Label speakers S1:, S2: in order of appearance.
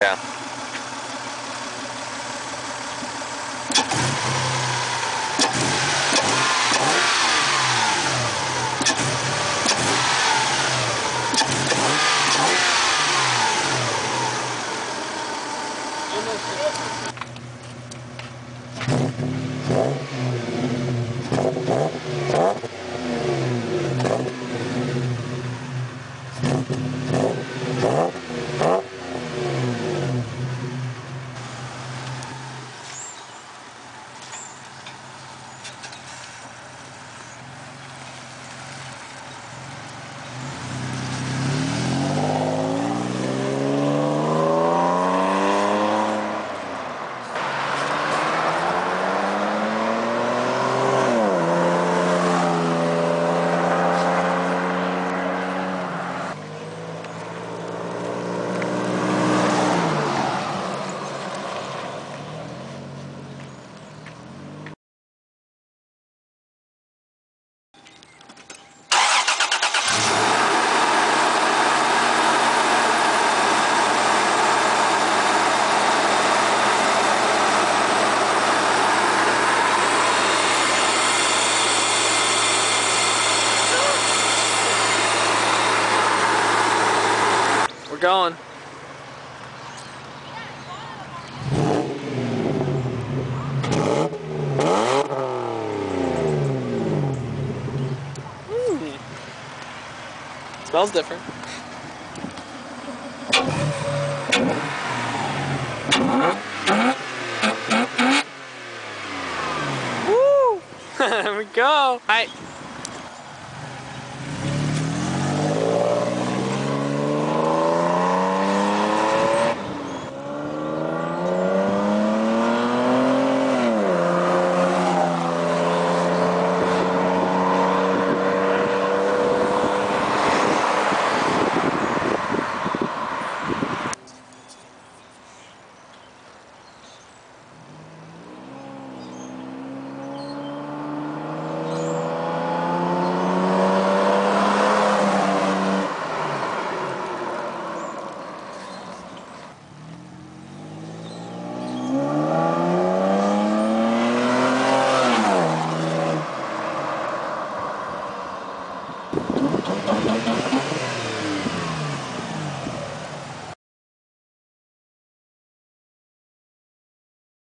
S1: Yeah. We're going. Mm. Smells different. Woo! there we go. Hi.